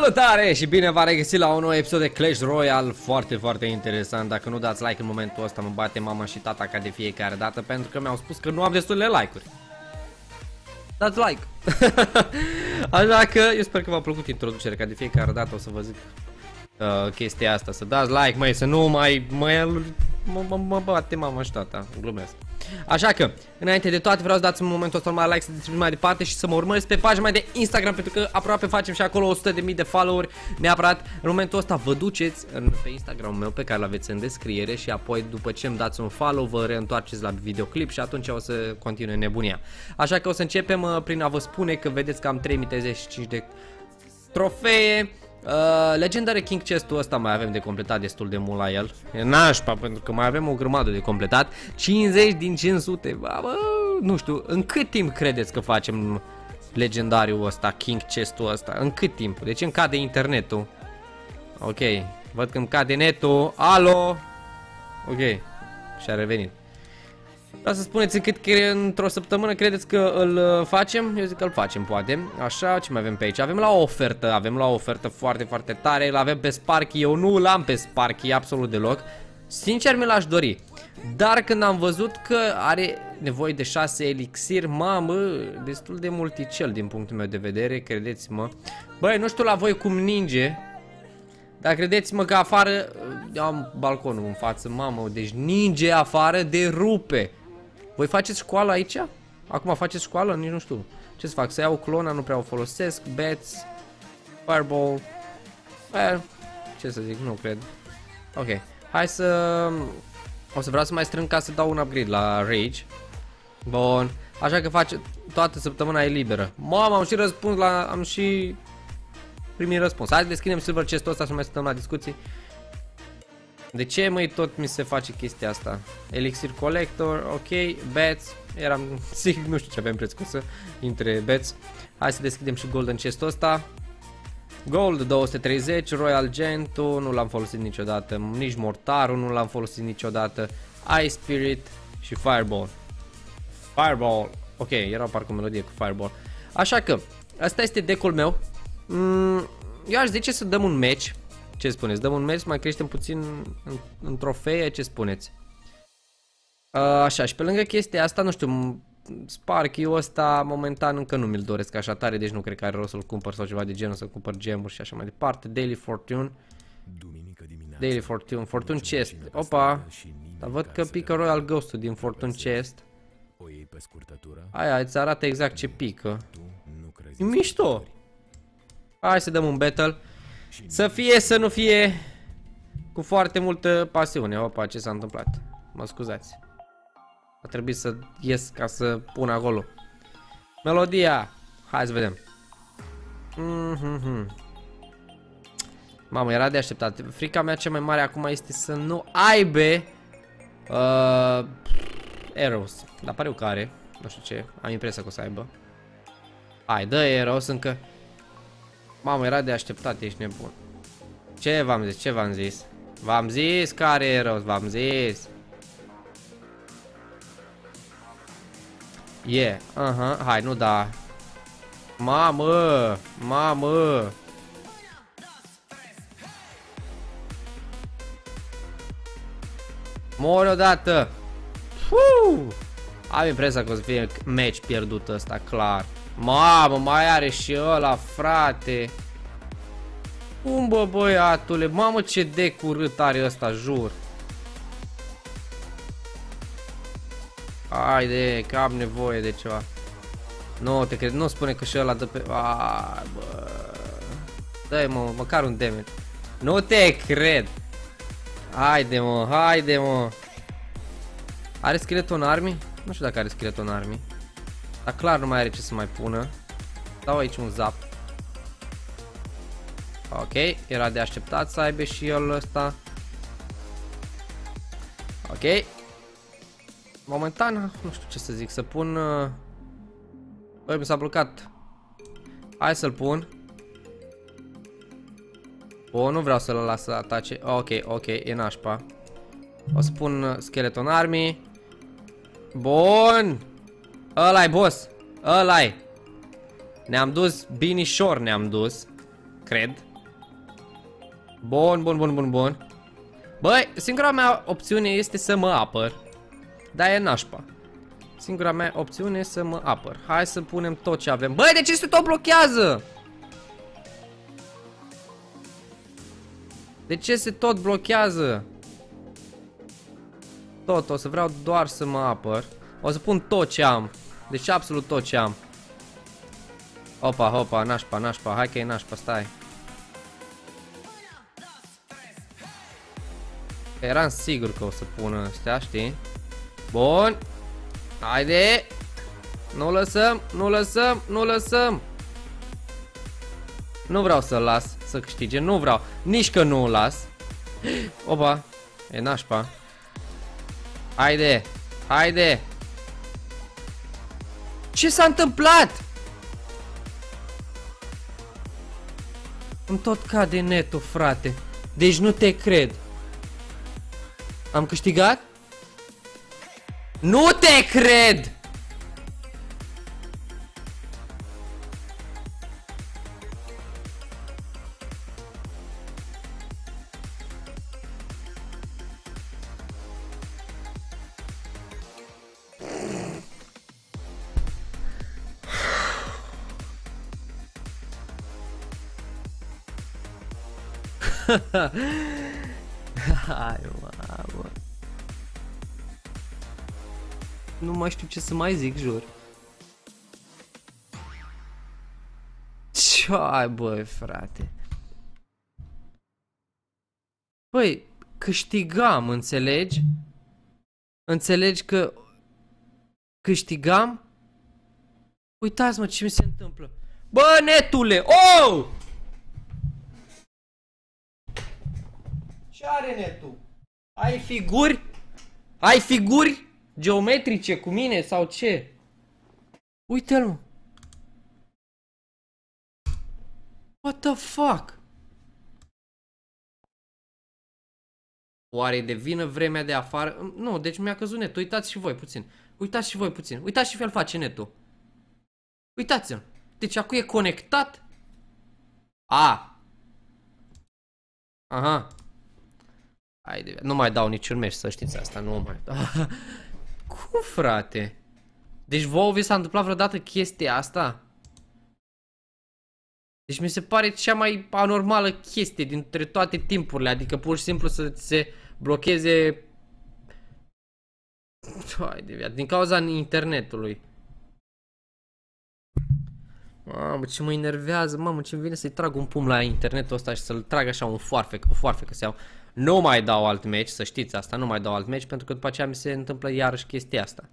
Salutare și bine v-a regăsit la un nou episod de Clash Royale. Foarte, foarte interesant. Dacă nu dați like în momentul ăsta mă bate mama și tata ca de fiecare dată Pentru că mi-au spus că nu am destule like-uri. Dați like. Așa că eu sper că v-a plăcut introducerea Ca de fiecare dată o să vă zic uh, chestia asta. Să dați like măi, să nu mai mă, mă, mă, mă bate mama și tata. Glumesc Așa că, înainte de toate vreau să dați în momentul ăsta mai like, să distribuiți mai departe și să mă urmăriți pe pagina mai de Instagram pentru că aproape facem și acolo 100.000 de follow-uri neapărat. În momentul ăsta vă duceți în, pe Instagram meu pe care l-aveți în descriere și apoi după ce îmi dați un follow vă reîntoarceți la videoclip și atunci o să continue nebunia. Așa că o să începem uh, prin a vă spune că vedeți că am 3035 de trofee Uh, Legendary King Chest-ul ăsta mai avem de completat destul de mult la el. E nașpa pentru că mai avem o grămadă de completat. 50 din 500 bă, bă, Nu știu, în cât timp credeți că facem legendariul ăsta, King Chest-ul ăsta? În cât timp? Deci îmi cade internetul. Ok, văd că îmi cade netul. Alo! Ok, și-a revenit Vreau să spuneți cât într-o săptămână credeți că îl uh, facem? Eu zic că îl facem, poate. Așa, ce mai avem pe aici? Avem la o ofertă, avem la o ofertă foarte, foarte tare. Îl avem pe Sparky, eu nu l-am pe Sparky absolut deloc. Sincer, mi l-aș dori. Dar când am văzut că are nevoie de 6 elixir, mamă, destul de multicel din punctul meu de vedere, credeți-mă. Băi, nu știu la voi cum ninge, dar credeți-mă că afară, uh, am balconul în față, mamă, deci ninge afară de rupe. Voi faceți școală aici? Acum faceți școală? Nici nu știu. Ce să fac? Să iau clona, nu prea o folosesc. Bats. Fireball. Well, ce să zic, nu cred. Ok. Hai să... O să vreau să mai strâng ca să dau un upgrade la Rage. Bun. Așa că face... Toată săptămâna e liberă. Mamă, am și răspuns la... Am și... Primit răspuns. Hai să deschidem silver chest-ul ăsta să mai stăm la discuții. De ce măi tot mi se face chestia asta? Elixir Collector, ok, Bats, eram sigur, nu știu ce avem preț să intre Bats. Hai să deschidem și Golden Chest-ul ăsta. Gold 230, Royal Gentul, nu l-am folosit niciodată, nici Mortarul nu l-am folosit niciodată, Ice Spirit și Fireball. Fireball, ok, era parcă o melodie cu Fireball. Așa că, asta este decul meu. Mm, eu aș zice să dăm un match ce spuneți? Dăm un mers, mai creștem puțin în, în trofee? Ce spuneți? Uh, așa, și pe lângă chestia asta, nu știu, Sparky-ul ăsta momentan încă nu mi-l doresc așa tare, deci nu cred că are rost să-l cumpăr sau ceva de genul, să cumpăr gemuri și așa mai departe. Daily Fortune. Daily Fortune, Fortune Chest. Opa, dar văd că pică Royal Ghost-ul din Fortune Chest. Aia îți arată exact ce pică. E mișto. Hai să dăm un battle. Să fie, să nu fie cu foarte multă pasiune. Opa, ce s-a întâmplat? Mă scuzați. A trebuit să ies ca să pun acolo. Melodia. Hai să vedem. Mm -hmm. Mamă, era de așteptat. Frica mea cea mai mare acum este să nu aibă uh, Arrows. Dar pare că are. Nu știu ce. Am impresia că o să aibă. Hai, dă Arrows încă. Mamă, era de așteptat, ești nebun. Ce v-am zis? Ce v-am zis? V-am zis care e rost, v-am zis. E, yeah. aha, uh -huh. hai, nu da. Mamă, mamă. Mori odată. Fuuu. Am impresia că o să fie match pierdut ăsta, clar. Mamă, mai are și ăla, frate. Cum bă, băiatule? Mamă, ce de curât are ăsta, jur. Haide, că am nevoie de ceva. Nu, te cred, nu spune că și ăla dă pe... Aaaa, bă. dă mă, măcar un damage. Nu te cred. Haide, mă, haide, mă. Are skeleton army? Nu știu dacă are skeleton army. Dar clar nu mai are ce să mai pună. Dau aici un zap. Ok, era de așteptat să aibă și el ăsta. Ok. Momentan, nu știu ce să zic, să pun... Uh... Băi, mi s-a blocat. Hai să-l pun. O, nu vreau să-l las să atace. Ok, ok, e nașpa. O să pun uh, Skeleton Army. Bun! Ăla e boss. ăla e Ne-am dus binișor, ne-am dus. Cred. Bun, bun, bun, bun, bun. Băi, singura mea opțiune este să mă apăr. Da, e nașpa. Singura mea opțiune este să mă apăr. Hai să punem tot ce avem. Băi, de ce se tot blochează? De ce se tot blochează? Tot, o să vreau doar să mă apăr. O să pun tot ce am. Deci absolut tot ce am. Opa, hopa, nașpa, nașpa. Hai că e nașpa, stai. Eram sigur că o să pună astea, știi? Bun. Haide. Nu lăsăm, nu lăsăm, nu lăsăm. Nu vreau să-l las să câștige, nu vreau. Nici că nu o las. Opa, e nașpa. Haide, haide. Ce s-a întâmplat? Îmi tot cade netul, frate. Deci nu te cred. Am câștigat? Nu te cred! Hai, mamă. Nu mai știu ce să mai zic, jur. Ce ai, băi, frate? Băi, câștigam, înțelegi? Înțelegi că câștigam? Uitați-mă ce mi se întâmplă. Bă, netule! Oh! Are netul? Ai figuri? Ai figuri geometrice cu mine sau ce? Uite-l, mă. What the fuck? Oare devine vremea de afară? Nu, deci mi-a căzut netul. Uitați și voi puțin. Uitați și voi puțin. Uitați și fel face netul. Uitați-l. Deci acum e conectat. A. Aha. Haide, nu mai dau niciun meci, să știți asta, nu mai dau. Cum, frate? Deci vouă vi s-a întâmplat vreodată chestia asta? Deci mi se pare cea mai anormală chestie dintre toate timpurile, adică pur și simplu să se blocheze Haide, din cauza internetului. Mamă, ce mă enervează, mamă, ce-mi vine să-i trag un pum la internetul ăsta și să-l trag așa un foarfec, o foarfecă să iau. Nu mai dau alt meci, să știți asta, nu mai dau alt meci pentru că după aceea mi se întâmplă iarăși chestia asta.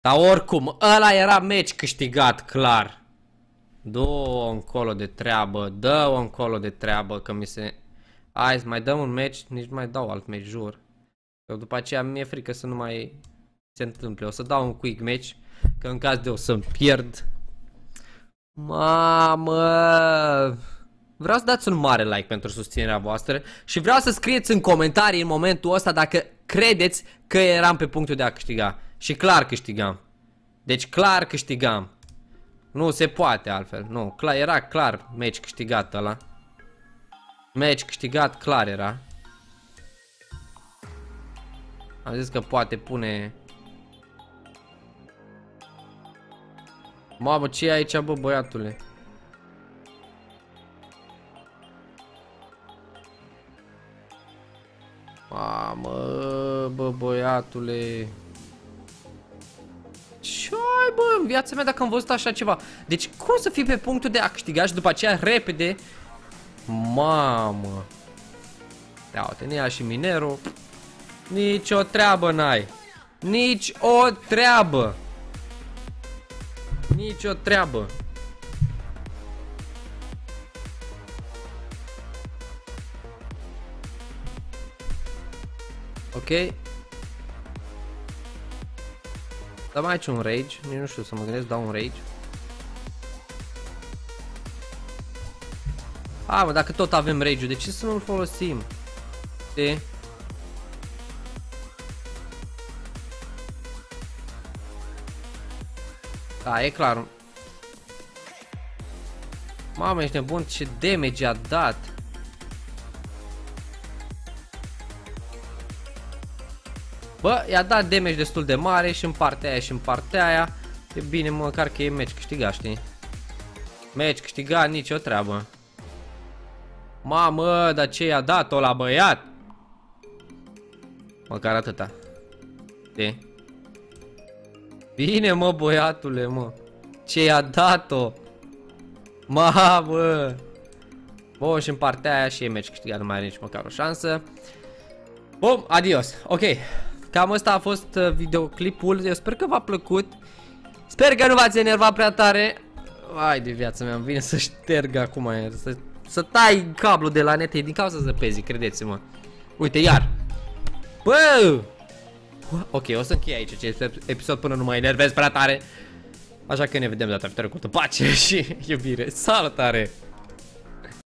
Dar oricum, ăla era meci câștigat, clar. Dă-o încolo de treabă, dă-o încolo de treabă, că mi se... Hai să mai dăm un meci, nici mai dau alt meci, jur. Că după aceea mi-e frică să nu mai se întâmple. O să dau un quick match, că în caz de o să pierd. Mamă! Vreau să dați un mare like pentru susținerea voastră și vreau să scrieți în comentarii în momentul ăsta dacă credeți că eram pe punctul de a câștiga. Și clar câștigam. Deci clar câștigam. Nu se poate altfel. Nu, clar, era clar meci câștigat ăla. Meci câștigat clar era. Am zis că poate pune... Mamă, ce e aici, bă, băiatule? Băiatule. Ce ai, bă, în viața mea dacă am văzut așa ceva? Deci, cum să fii pe punctul de a câștiga și după aceea repede? Mamă. Ia uite, ne ia și Minero. Nici o treabă n-ai. Nici o treabă. Nici o treabă. Ok. Dăm aici un rage. Nici nu știu să mă gândesc, dau un rage. A, mă, dacă tot avem rage de ce să nu-l folosim? Știi? Da, e clar. Mamă, ești nebun, ce damage a dat. Bă, i-a dat damage destul de mare și în partea aia și în partea aia. E bine măcar că e match câștigat, știi? Match câștigat, nicio treabă. Mamă, dar ce i-a dat-o la băiat? Măcar atâta. De? Bine, mă, băiatule, mă. Ce i-a dat-o? Mamă! Bun, și în partea aia și e match câștigat, nu mai are nici măcar o șansă. Bun, adios. Ok. Cam asta a fost uh, videoclipul. Eu sper că v-a plăcut. Sper că nu v-ați enervat prea tare. Vai de viața mea, îmi vine să șterg acum, să, să tai cablul de la net din cauza zăpezii, credeți-mă. Uite, iar. Bă! Ok, o să închei aici acest episod până nu mă enervez prea tare. Așa că ne vedem data viitoare cu pace și iubire. Salutare!